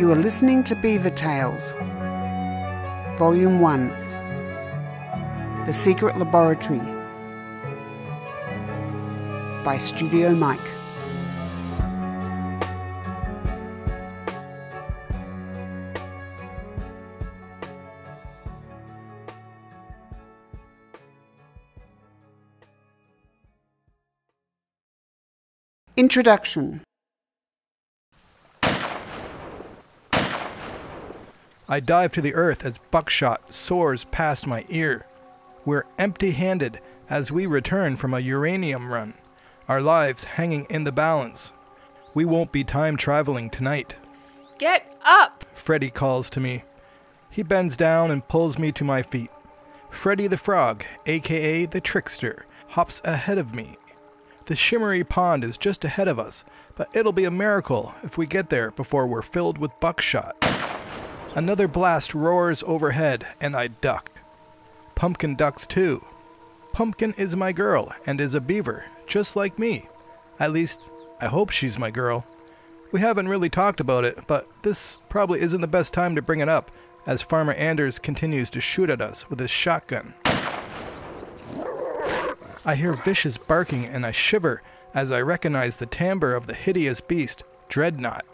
You are listening to Beaver Tales, Volume 1 The Secret Laboratory by Studio Mike. Introduction I dive to the earth as buckshot soars past my ear. We're empty handed as we return from a uranium run, our lives hanging in the balance. We won't be time traveling tonight. Get up! Freddy calls to me. He bends down and pulls me to my feet. Freddy the Frog, aka the Trickster, hops ahead of me. The shimmery pond is just ahead of us, but it'll be a miracle if we get there before we're filled with buckshot. Another blast roars overhead, and I duck. Pumpkin ducks too. Pumpkin is my girl and is a beaver, just like me. At least, I hope she's my girl. We haven't really talked about it, but this probably isn't the best time to bring it up, as Farmer Anders continues to shoot at us with his shotgun. I hear vicious barking and I shiver as I recognize the timbre of the hideous beast, Dreadnought,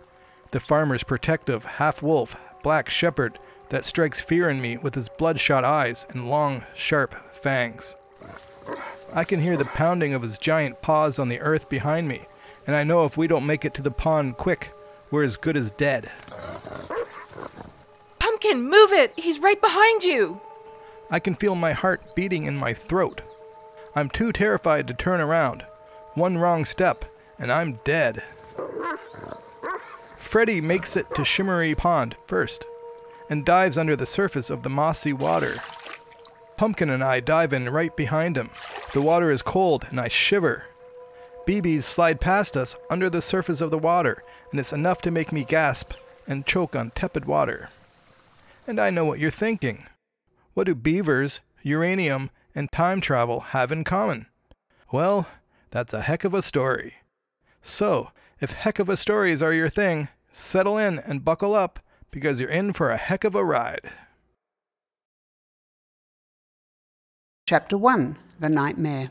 the farmer's protective half wolf, black shepherd that strikes fear in me with his bloodshot eyes and long, sharp fangs. I can hear the pounding of his giant paws on the earth behind me, and I know if we don't make it to the pond quick, we're as good as dead. Pumpkin, move it! He's right behind you! I can feel my heart beating in my throat. I'm too terrified to turn around. One wrong step, and I'm dead. Freddy makes it to Shimmery Pond first and dives under the surface of the mossy water. Pumpkin and I dive in right behind him. The water is cold and I shiver. BBs slide past us under the surface of the water, and it's enough to make me gasp and choke on tepid water. And I know what you're thinking. What do beavers, uranium, and time travel have in common? Well, that's a heck of a story. So, if heck of a stories are your thing, settle in and buckle up because you're in for a heck of a ride. Chapter 1 The Nightmare.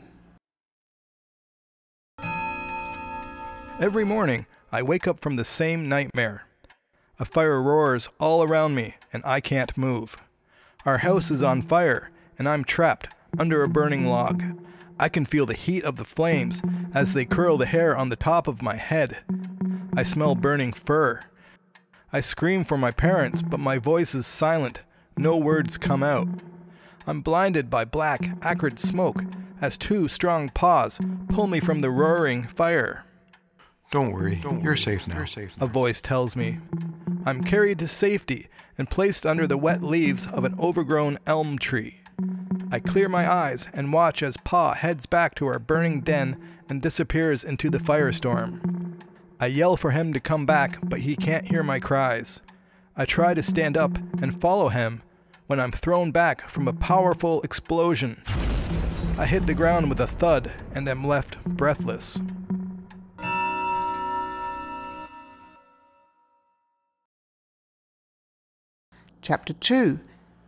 Every morning, I wake up from the same nightmare. A fire roars all around me, and I can't move. Our house is on fire, and I'm trapped under a burning log. I can feel the heat of the flames as they curl the hair on the top of my head. I smell burning fur. I scream for my parents, but my voice is silent. No words come out. I'm blinded by black, acrid smoke as two strong paws pull me from the roaring fire. Don't worry, you're safe now. A voice tells me. I'm carried to safety and placed under the wet leaves of an overgrown elm tree. I clear my eyes and watch as Pa heads back to our burning den and disappears into the firestorm. I yell for him to come back, but he can't hear my cries. I try to stand up and follow him when I'm thrown back from a powerful explosion. I hit the ground with a thud and am left breathless. Chapter 2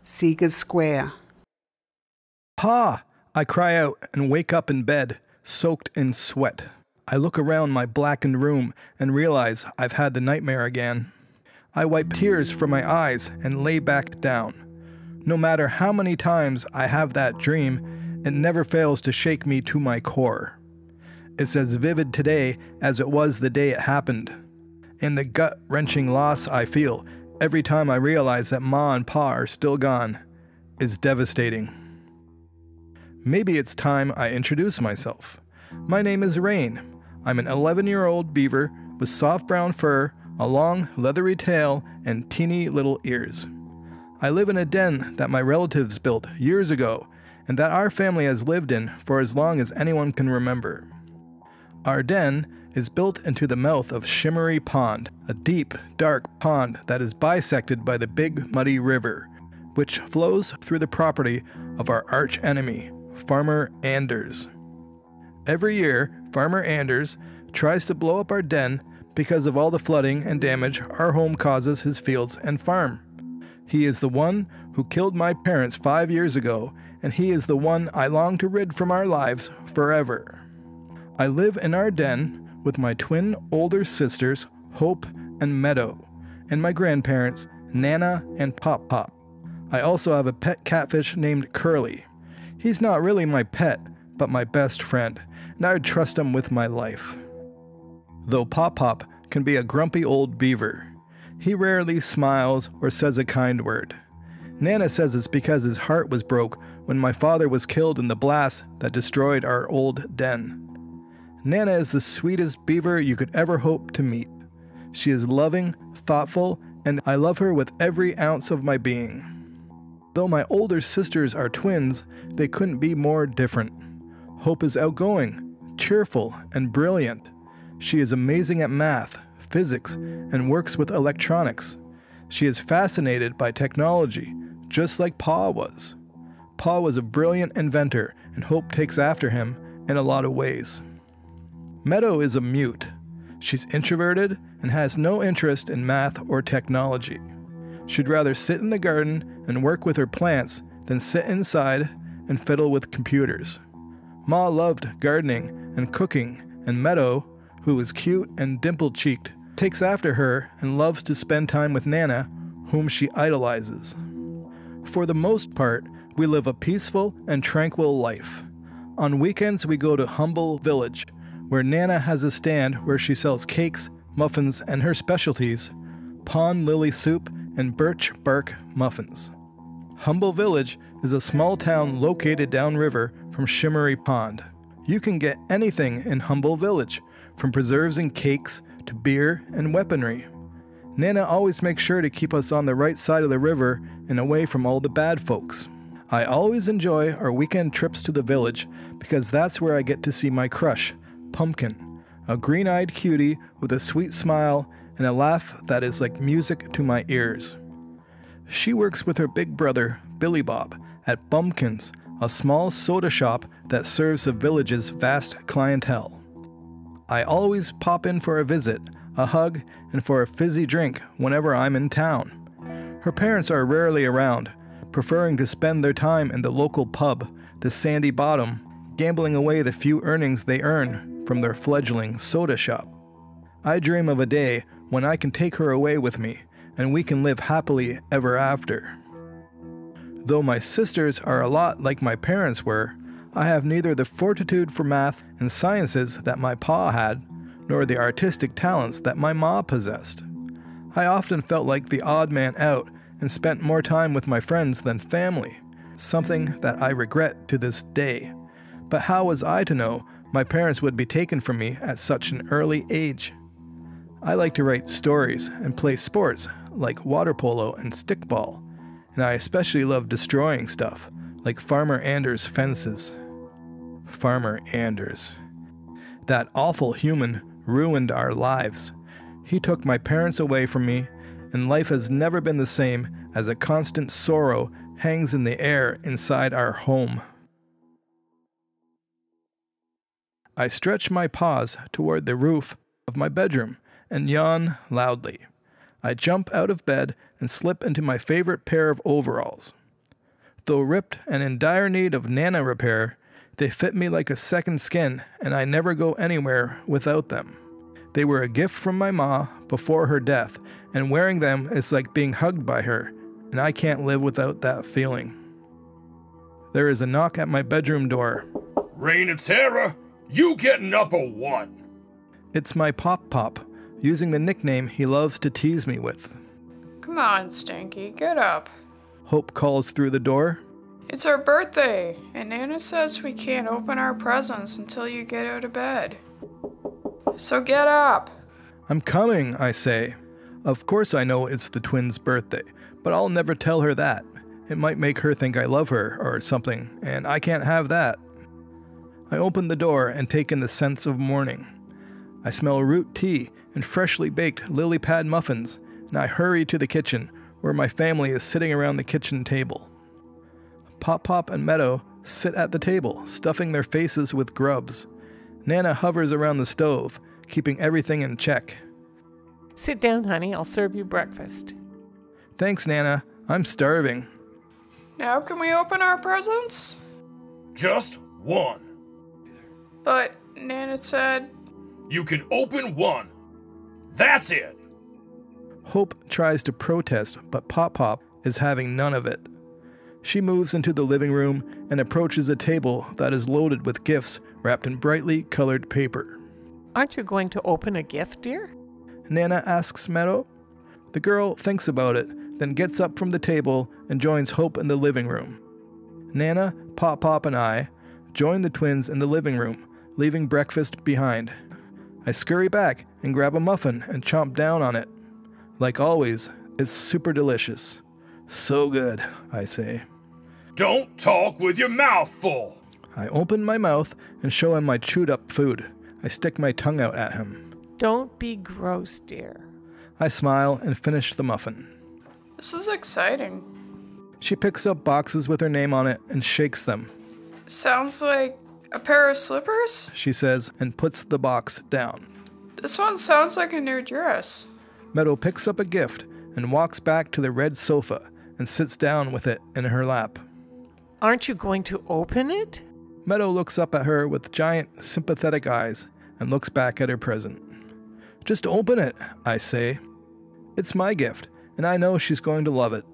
Seeger's Square. Ha! I cry out and wake up in bed, soaked in sweat. I look around my blackened room and realize I've had the nightmare again. I wipe tears from my eyes and lay back down. No matter how many times I have that dream, it never fails to shake me to my core. It's as vivid today as it was the day it happened. And the gut wrenching loss I feel every time I realize that Ma and Pa are still gone is devastating. Maybe it's time I introduce myself. My name is Rain. I'm an 11 year old beaver with soft brown fur, a long, leathery tail, and teeny little ears. I live in a den that my relatives built years ago and that our family has lived in for as long as anyone can remember. Our den is built into the mouth of Shimmery Pond, a deep, dark pond that is bisected by the Big Muddy River, which flows through the property of our arch enemy, Farmer Anders. Every year, Farmer Anders tries to blow up our den because of all the flooding and damage our home causes his fields and farm. He is the one who killed my parents five years ago, and he is the one I long to rid from our lives forever. I live in our den with my twin older sisters, Hope and Meadow, and my grandparents, Nana and Pop Pop. I also have a pet catfish named Curly. He's not really my pet, but my best friend, and I would trust him with my life. Though Pop Pop can be a grumpy old beaver, he rarely smiles or says a kind word. Nana says it's because his heart was broke when my father was killed in the blast that destroyed our old den. Nana is the sweetest beaver you could ever hope to meet. She is loving, thoughtful, and I love her with every ounce of my being. Though my older sisters are twins, they couldn't be more different. Hope is outgoing, cheerful, and brilliant. She is amazing at math, physics, and works with electronics. She is fascinated by technology, just like Pa was. Pa was a brilliant inventor, and Hope takes after him in a lot of ways. Meadow is a mute. She's introverted and has no interest in math or technology. She'd rather sit in the garden and work with her plants than sit inside and fiddle with computers. Ma loved gardening and cooking, and Meadow, who is cute and dimple cheeked, takes after her and loves to spend time with Nana, whom she idolizes. For the most part, we live a peaceful and tranquil life. On weekends, we go to Humble Village, where Nana has a stand where she sells cakes, muffins, and her specialties pond lily soup and birch bark muffins. Humble Village is a small town located downriver from Shimmery Pond. You can get anything in Humble Village, from preserves and cakes to beer and weaponry. Nana always makes sure to keep us on the right side of the river and away from all the bad folks. I always enjoy our weekend trips to the village because that's where I get to see my crush, Pumpkin, a green eyed cutie with a sweet smile and a laugh that is like music to my ears. She works with her big brother, Billy Bob, at Bumpkins, a small soda shop that serves the village's vast clientele. I always pop in for a visit, a hug, and for a fizzy drink whenever I'm in town. Her parents are rarely around, preferring to spend their time in the local pub, the Sandy Bottom, gambling away the few earnings they earn from their fledgling soda shop. I dream of a day when I can take her away with me and we can live happily ever after. Though my sisters are a lot like my parents were, I have neither the fortitude for math and sciences that my pa had, nor the artistic talents that my ma possessed. I often felt like the odd man out and spent more time with my friends than family, something that I regret to this day. But how was I to know my parents would be taken from me at such an early age? I like to write stories and play sports like water polo and stickball, and I especially love destroying stuff like Farmer Anders' fences. Farmer Anders. That awful human ruined our lives. He took my parents away from me, and life has never been the same as a constant sorrow hangs in the air inside our home. I stretch my paws toward the roof of my bedroom and yawn loudly. I jump out of bed and slip into my favorite pair of overalls. Though ripped and in dire need of nana repair, they fit me like a second skin, and I never go anywhere without them. They were a gift from my ma before her death, and wearing them is like being hugged by her, and I can't live without that feeling. There is a knock at my bedroom door. Reign of Terror, you getting up or what? It's my Pop Pop, using the nickname he loves to tease me with. Come on, Stinky, get up. Hope calls through the door. It's our birthday, and Nana says we can't open our presents until you get out of bed. So get up. I'm coming, I say. Of course, I know it's the twins' birthday, but I'll never tell her that. It might make her think I love her or something, and I can't have that. I open the door and take in the scents of morning. I smell root tea and freshly baked lily pad muffins, and I hurry to the kitchen, where my family is sitting around the kitchen table. Pop Pop and Meadow sit at the table, stuffing their faces with grubs. Nana hovers around the stove, keeping everything in check. Sit down, honey. I'll serve you breakfast. Thanks, Nana. I'm starving. Now can we open our presents? Just one. But Nana said, You can open one. That's it. Hope tries to protest, but Pop Pop is having none of it. She moves into the living room and approaches a table that is loaded with gifts wrapped in brightly colored paper. Aren't you going to open a gift, dear? Nana asks Meadow. The girl thinks about it, then gets up from the table and joins Hope in the living room. Nana, Pop Pop, and I join the twins in the living room, leaving breakfast behind. I scurry back and grab a muffin and chomp down on it. Like always, it's super delicious. So good, I say. Don't talk with your mouth full. I open my mouth and show him my chewed up food. I stick my tongue out at him. Don't be gross, dear. I smile and finish the muffin. This is exciting. She picks up boxes with her name on it and shakes them. Sounds like a pair of slippers? She says and puts the box down. This one sounds like a new dress. Meadow picks up a gift and walks back to the red sofa and sits down with it in her lap. Aren't you going to open it? Meadow looks up at her with giant, sympathetic eyes and looks back at her present. Just open it, I say. It's my gift, and I know she's going to love it.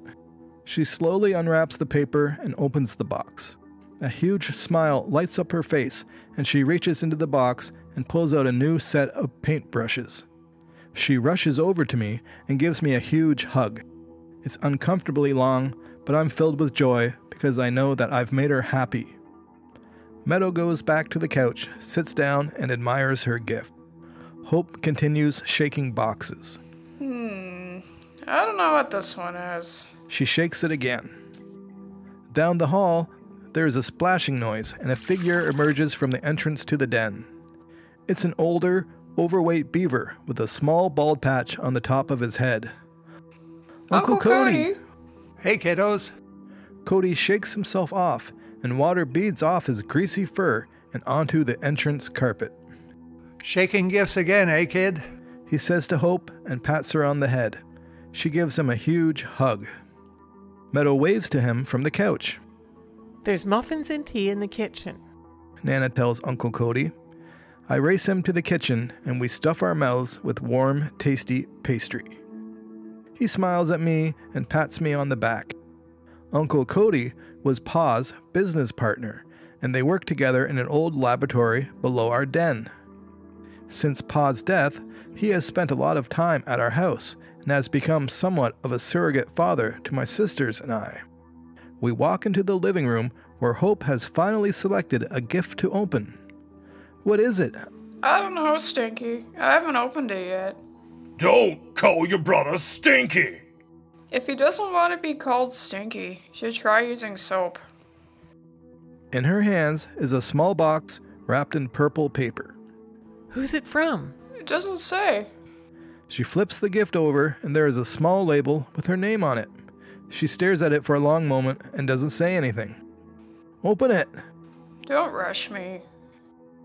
She slowly unwraps the paper and opens the box. A huge smile lights up her face, and she reaches into the box and pulls out a new set of paintbrushes. She rushes over to me and gives me a huge hug. It's uncomfortably long, but I'm filled with joy because I know that I've made her happy. Meadow goes back to the couch, sits down, and admires her gift. Hope continues shaking boxes. Hmm. I don't know what this one is. She shakes it again. Down the hall, there is a splashing noise, and a figure emerges from the entrance to the den. It's an older, overweight beaver with a small bald patch on the top of his head. Uncle, Cody. Hey, kiddos. Cody shakes himself off, and water beads off his greasy fur and onto the entrance carpet. Shaking gifts again, eh, kid? He says to Hope and pats her on the head. She gives him a huge hug. Meadow waves to him from the couch. There's muffins and tea in the kitchen. Nana tells Uncle Cody. I race him to the kitchen and we stuff our mouths with warm, tasty pastry. He smiles at me and pats me on the back. Uncle Cody was Pa's business partner, and they worked together in an old laboratory below our den. Since Pa's death, he has spent a lot of time at our house and has become somewhat of a surrogate father to my sisters and I. We walk into the living room where Hope has finally selected a gift to open. What is it? I don't know, Stinky. I haven't opened it yet. Don't call your brother Stinky. If he doesn't want to be called Stinky, you should try using soap. In her hands is a small box wrapped in purple paper. Who's it from? It doesn't say. She flips the gift over, and there is a small label with her name on it. She stares at it for a long moment and doesn't say anything. Open it! Don't rush me.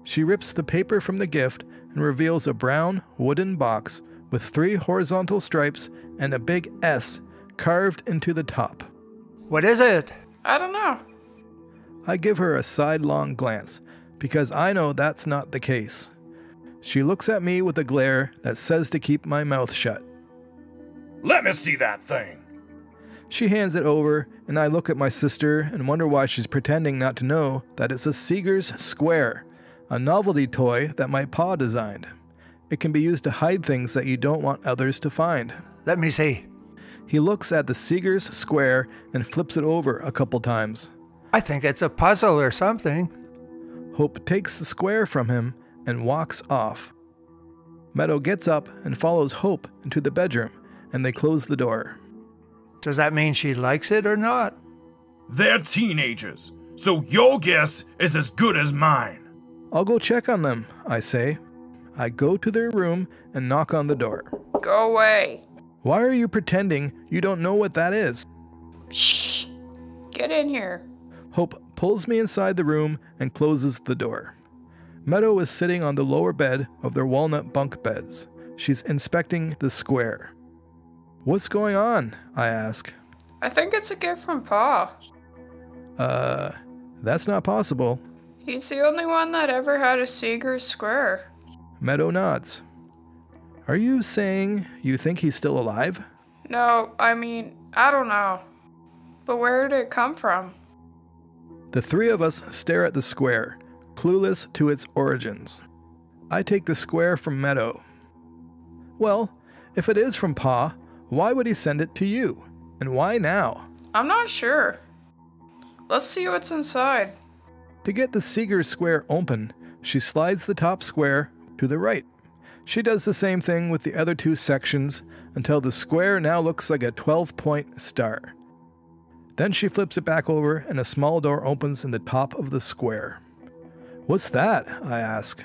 She rips the paper from the gift and reveals a brown wooden box with three horizontal stripes and a big S carved into the top. What is it? I don't know. I give her a sidelong glance because I know that's not the case. She looks at me with a glare that says to keep my mouth shut. Let me see that thing. She hands it over, and I look at my sister and wonder why she's pretending not to know that it's a Seeger's Square, a novelty toy that my pa designed. It can be used to hide things that you don't want others to find. Let me see. He looks at the Seeger's Square and flips it over a couple times. I think it's a puzzle or something. Hope takes the square from him and walks off. Meadow gets up and follows Hope into the bedroom, and they close the door. Does that mean she likes it or not? They're teenagers, so your guess is as good as mine. I'll go check on them, I say. I go to their room and knock on the door. Go away. Why are you pretending you don't know what that is? Shh. Get in here. Hope pulls me inside the room and closes the door. Meadow is sitting on the lower bed of their walnut bunk beds. She's inspecting the square. What's going on? I ask. I think it's a gift from Pa. Uh, that's not possible. He's the only one that ever had a Seeger Square. Meadow nods. Are you saying you think he's still alive? No, I mean, I don't know. But where did it come from? The three of us stare at the square, clueless to its origins. I take the square from Meadow. Well, if it is from Pa, why would he send it to you? And why now? I'm not sure. Let's see what's inside. To get the Seeger square open, she slides the top square to the right. She does the same thing with the other two sections until the square now looks like a 12 point star. Then she flips it back over and a small door opens in the top of the square. What's that? I ask.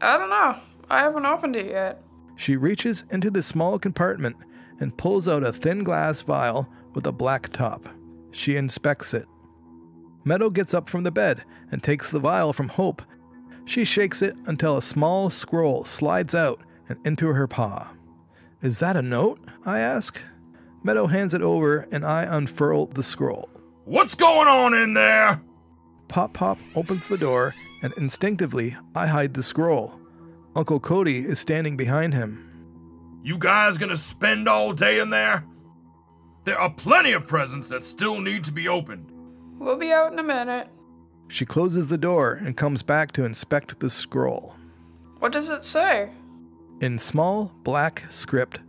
I don't know. I haven't opened it yet. She reaches into the small compartment and pulls out a thin glass vial with a black top. She inspects it. Meadow gets up from the bed and takes the vial from Hope. She shakes it until a small scroll slides out and into her paw. Is that a note? I ask. Meadow hands it over and I unfurl the scroll. What's going on in there? Pop Pop opens the door and instinctively I hide the scroll. Uncle Cody is standing behind him. You guys gonna spend all day in there? There are plenty of presents that still need to be opened. We'll be out in a minute. She closes the door and comes back to inspect the scroll. What does it say? In small black script,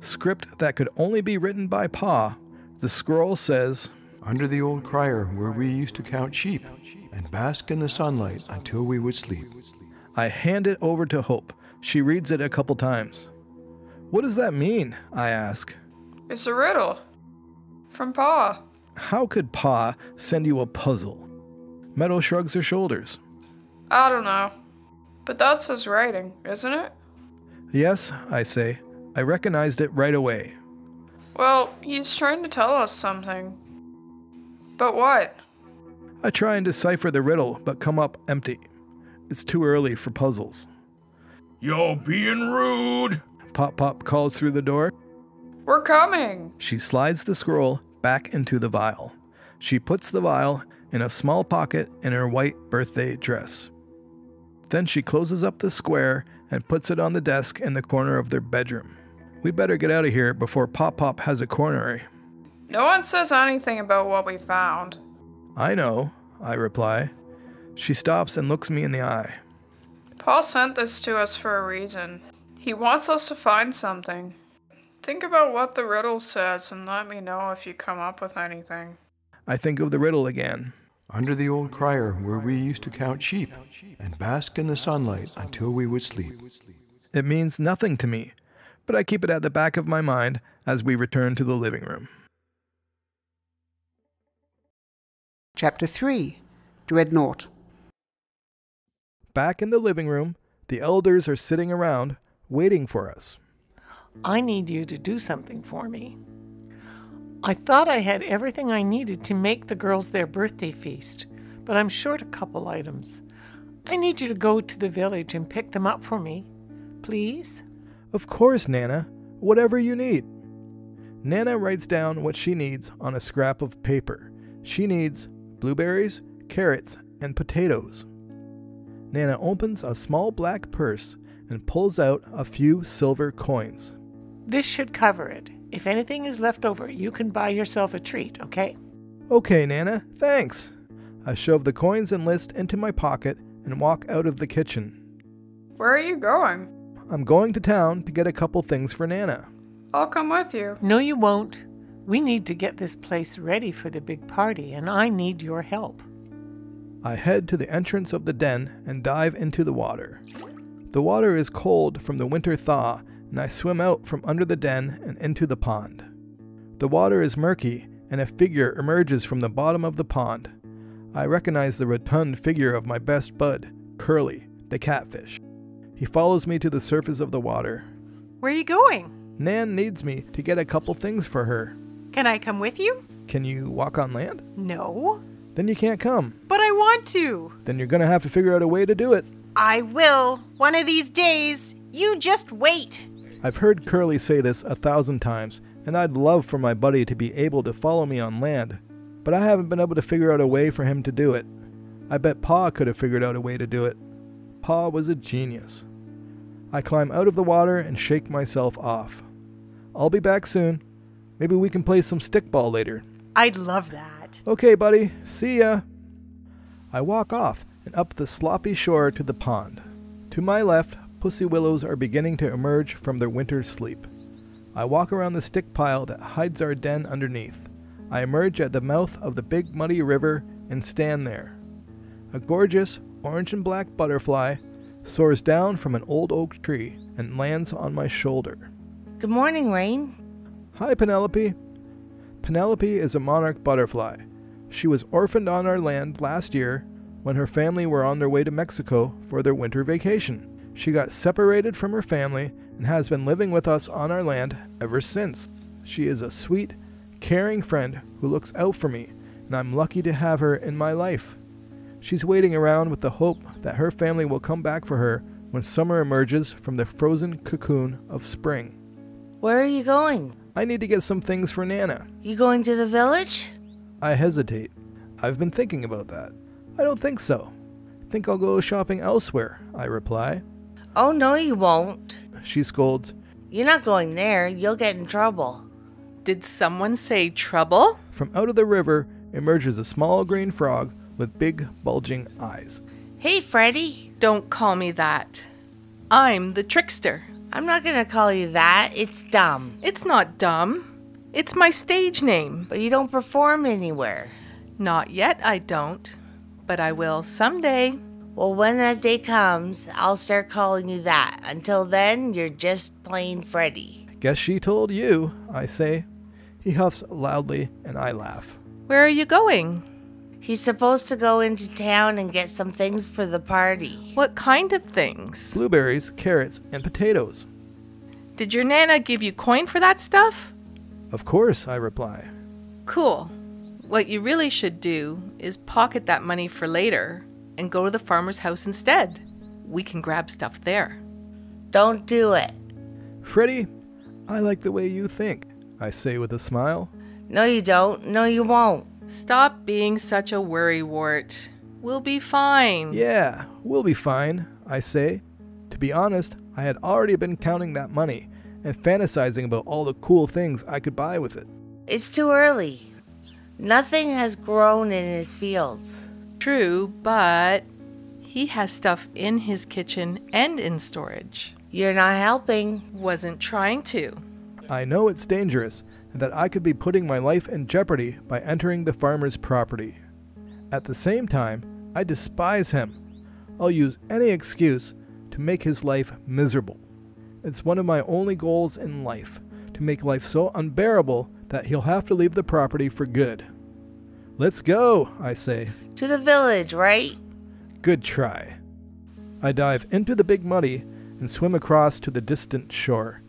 script that could only be written by Pa, the scroll says, Under the old crier where we used to count sheep and bask in the sunlight until we would sleep. I hand it over to Hope. She reads it a couple times. What does that mean? I ask. It's a riddle. From Pa. How could Pa send you a puzzle? Meadow shrugs her shoulders. I don't know. But that's his writing, isn't it? Yes, I say. I recognized it right away. Well, he's trying to tell us something. But what? I try and decipher the riddle, but come up empty. It's too early for puzzles. You're being rude. Pop Pop calls through the door. We're coming. She slides the scroll back into the vial. She puts the vial in a small pocket in her white birthday dress. Then she closes up the square and puts it on the desk in the corner of their bedroom. We'd better get out of here before Pop Pop has a coronary. No one says anything about what we found. I know, I reply. She stops and looks me in the eye. Paul sent this to us for a reason. He wants us to find something. Think about what the riddle says and let me know if you come up with anything. I think of the riddle again. Under the old crier where we used to count sheep and bask in the sunlight until we would sleep. It means nothing to me, but I keep it at the back of my mind as we return to the living room. Chapter 3 Dreadnought. Back in the living room, the elders are sitting around, waiting for us. I need you to do something for me. I thought I had everything I needed to make the girls their birthday feast, but I'm short a couple items. I need you to go to the village and pick them up for me. Please? Of course, Nana. Whatever you need. Nana writes down what she needs on a scrap of paper. She needs blueberries, carrots, and potatoes. Nana opens a small black purse and pulls out a few silver coins. This should cover it. If anything is left over, you can buy yourself a treat, okay? Okay, Nana, thanks. I shove the coins and list into my pocket and walk out of the kitchen. Where are you going? I'm going to town to get a couple things for Nana. I'll come with you. No, you won't. We need to get this place ready for the big party, and I need your help. I head to the entrance of the den and dive into the water. The water is cold from the winter thaw, and I swim out from under the den and into the pond. The water is murky, and a figure emerges from the bottom of the pond. I recognize the rotund figure of my best bud, Curly, the catfish. He follows me to the surface of the water. Where are you going? Nan needs me to get a couple things for her. Can I come with you? Can you walk on land? No. Then you can't come. But I want to. Then you're gonna have to figure out a way to do it. I will. One of these days. You just wait. I've heard Curly say this a thousand times, and I'd love for my buddy to be able to follow me on land, but I haven't been able to figure out a way for him to do it. I bet Pa could have figured out a way to do it. Pa was a genius. I climb out of the water and shake myself off. I'll be back soon. Maybe we can play some stickball later. I'd love that. Okay, buddy. See ya. I walk off and up the sloppy shore to the pond. To my left, pussy willows are beginning to emerge from their winter sleep. I walk around the stick pile that hides our den underneath. I emerge at the mouth of the big muddy river and stand there. A gorgeous orange and black butterfly soars down from an old oak tree and lands on my shoulder. Good morning, Rain. Hi, Penelope. Penelope is a monarch butterfly. She was orphaned on our land last year when her family were on their way to Mexico for their winter vacation. She got separated from her family and has been living with us on our land ever since. She is a sweet, caring friend who looks out for me, and I'm lucky to have her in my life. She's waiting around with the hope that her family will come back for her when summer emerges from the frozen cocoon of spring. Where are you going? I need to get some things for Nana. You going to the village? I hesitate. I've been thinking about that. I don't think so. Think I'll go shopping elsewhere, I reply. Oh, no, you won't. She scolds. You're not going there. You'll get in trouble. Did someone say trouble? From out of the river emerges a small green frog with big, bulging eyes. Hey, Freddy. Don't call me that. I'm the trickster. I'm not going to call you that. It's dumb. It's not dumb. It's my stage name. But you don't perform anywhere. Not yet, I don't. But I will someday. Well, when that day comes, I'll start calling you that. Until then, you're just plain Freddy. Guess she told you, I say. He huffs loudly, and I laugh. Where are you going? He's supposed to go into town and get some things for the party. What kind of things? Blueberries, carrots, and potatoes. Did your Nana give you coin for that stuff? Of course, I reply. Cool. What you really should do is pocket that money for later and go to the farmer's house instead. We can grab stuff there. Don't do it. Freddy, I like the way you think, I say with a smile. No, you don't. No, you won't. Stop being such a worrywart. We'll be fine. Yeah, we'll be fine, I say. To be honest, I had already been counting that money and fantasizing about all the cool things I could buy with it. It's too early. Nothing has grown in his fields. True, but he has stuff in his kitchen and in storage. You're not helping. Wasn't trying to. I know it's dangerous and that I could be putting my life in jeopardy by entering the farmer's property. At the same time, I despise him. I'll use any excuse to make his life miserable. It's one of my only goals in life to make life so unbearable that he'll have to leave the property for good. Let's go, I say. To the village, right? Good try. I dive into the big muddy and swim across to the distant shore.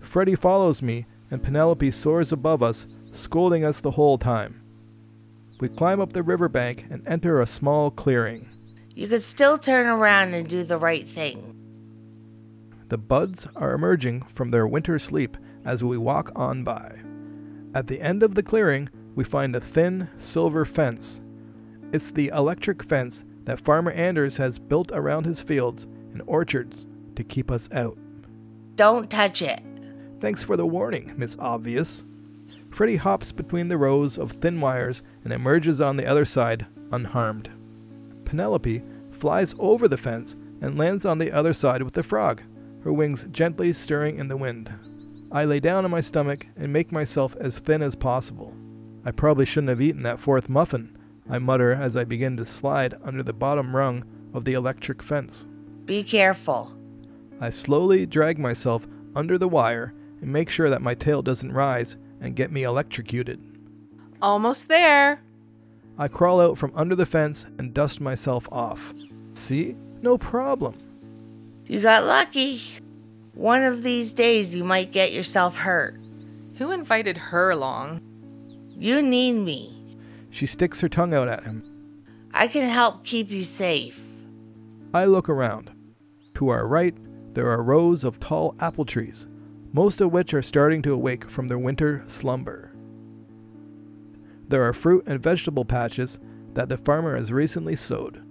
Freddy follows me, and Penelope soars above us, scolding us the whole time. We climb up the riverbank and enter a small clearing. You could still turn around and do the right thing. The buds are emerging from their winter sleep as we walk on by. At the end of the clearing, we find a thin silver fence. It's the electric fence that Farmer Anders has built around his fields and orchards to keep us out. Don't touch it. Thanks for the warning, Miss Obvious. Freddy hops between the rows of thin wires and emerges on the other side unharmed. Penelope flies over the fence and lands on the other side with the frog, her wings gently stirring in the wind. I lay down on my stomach and make myself as thin as possible. I probably shouldn't have eaten that fourth muffin, I mutter as I begin to slide under the bottom rung of the electric fence. Be careful. I slowly drag myself under the wire and make sure that my tail doesn't rise and get me electrocuted. Almost there. I crawl out from under the fence and dust myself off. See? No problem. You got lucky. One of these days you might get yourself hurt. Who invited her along? You need me. She sticks her tongue out at him. I can help keep you safe. I look around. To our right, there are rows of tall apple trees. most of which are starting to awake from their winter slumber. There are fruit and vegetable patches that the farmer has recently sowed.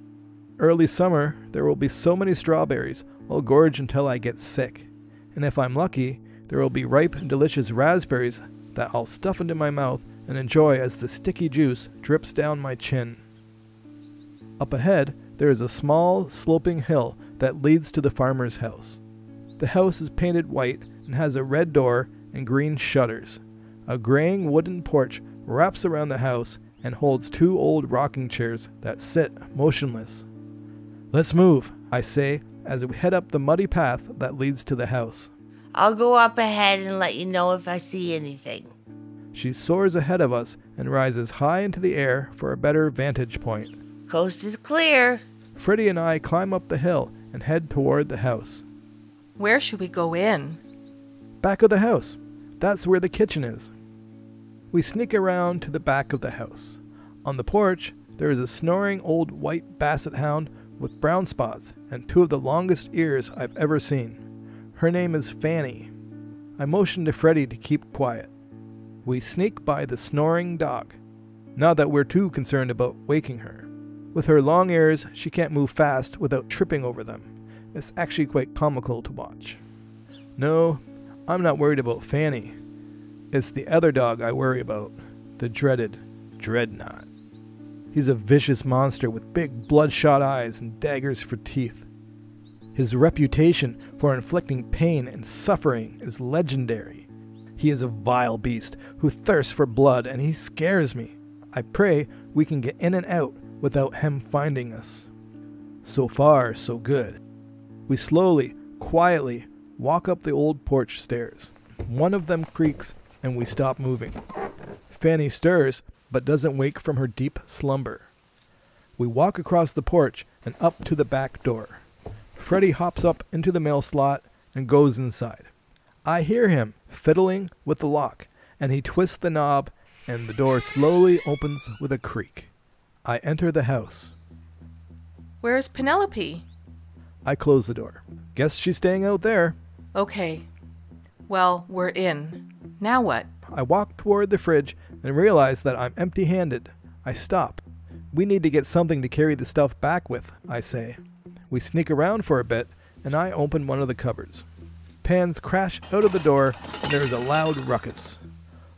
Early summer, there will be so many strawberries, I'll gorge until I get sick. And if I'm lucky, there will be ripe and delicious raspberries that I'll stuff into my mouth and enjoy as the sticky juice drips down my chin. Up ahead, there is a small, sloping hill that leads to the farmer's house. The house is painted white and has a red door and green shutters. A graying wooden porch wraps around the house and holds two old rocking chairs that sit motionless. Let's move, I say as we head up the muddy path that leads to the house. I'll go up ahead and let you know if I see anything. She soars ahead of us and rises high into the air for a better vantage point. Coast is clear. Freddie and I climb up the hill and head toward the house. Where should we go in? Back of the house. That's where the kitchen is. We sneak around to the back of the house. On the porch, there is a snoring old white basset hound with brown spots and two of the longest ears I've ever seen. Her name is Fanny. I motion to Freddie to keep quiet. We sneak by the snoring dog. Not that we're too concerned about waking her. With her long ears, she can't move fast without tripping over them. It's actually quite comical to watch. No, I'm not worried about Fanny. It's the other dog I worry about, the dreaded Dreadnought. He's a vicious monster with big bloodshot eyes and daggers for teeth. His reputation for inflicting pain and suffering is legendary. He is a vile beast who thirsts for blood and he scares me. I pray we can get in and out without him finding us. So far, so good. We slowly, quietly walk up the old porch stairs. One of them creaks and we stop moving. Fanny stirs, but doesn't wake from her deep slumber. We walk across the porch and up to the back door. Freddie hops up into the mail slot and goes inside. I hear him fiddling with the lock, and he twists the knob, and the door slowly opens with a creak. I enter the house. Where's Penelope? I close the door. Guess she's staying out there. Okay. Well, we're in. Now what? I walk toward the fridge and realize that I'm empty handed. I stop. We need to get something to carry the stuff back with, I say. We sneak around for a bit, and I open one of the cupboards. Pans crash out of the door, and there is a loud ruckus.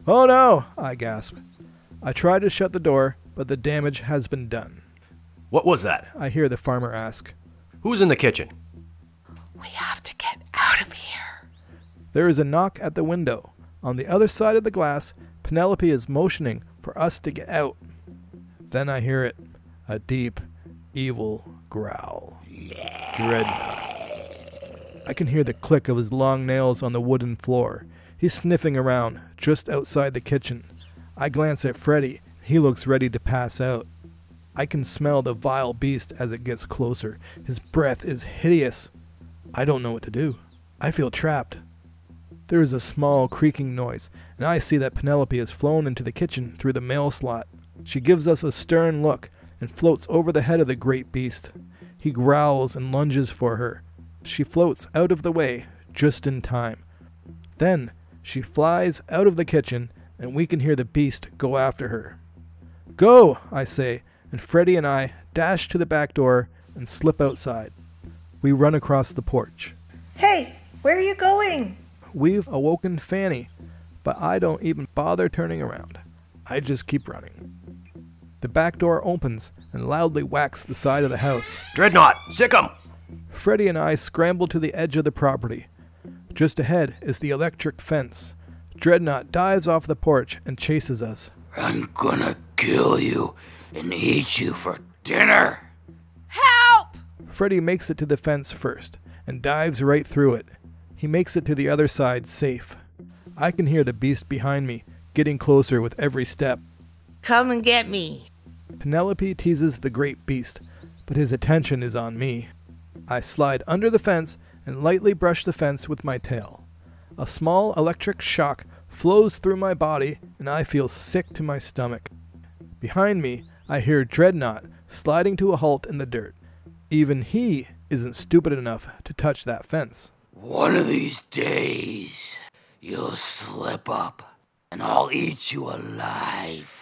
Oh no! I gasp. I try to shut the door, but the damage has been done. What was that? I hear the farmer ask. Who's in the kitchen? We have to get out of here. There is a knock at the window. On the other side of the glass, Penelope is motioning for us to get out. Then I hear it a deep, evil growl. Dreadnought. I can hear the click of his long nails on the wooden floor. He's sniffing around just outside the kitchen. I glance at Freddy. He looks ready to pass out. I can smell the vile beast as it gets closer. His breath is hideous. I don't know what to do. I feel trapped. There is a small creaking noise, and I see that Penelope has flown into the kitchen through the mail slot. She gives us a stern look and floats over the head of the great beast. He growls and lunges for her. She floats out of the way just in time. Then she flies out of the kitchen, and we can hear the beast go after her. Go, I say, and Freddie and I dash to the back door and slip outside. We run across the porch. Hey, where are you going? We've awoken Fanny, but I don't even bother turning around. I just keep running. The back door opens and loudly whacks the side of the house. Dreadnought, sick 'em! Freddie and I scramble to the edge of the property. Just ahead is the electric fence. Dreadnought dives off the porch and chases us. I'm gonna kill you and eat you for dinner. Help! Freddie makes it to the fence first and dives right through it. He makes it to the other side safe. I can hear the beast behind me, getting closer with every step. Come and get me. Penelope teases the great beast, but his attention is on me. I slide under the fence and lightly brush the fence with my tail. A small electric shock flows through my body, and I feel sick to my stomach. Behind me, I hear Dreadnought sliding to a halt in the dirt. Even he isn't stupid enough to touch that fence. One of these days, you'll slip up, and I'll eat you alive.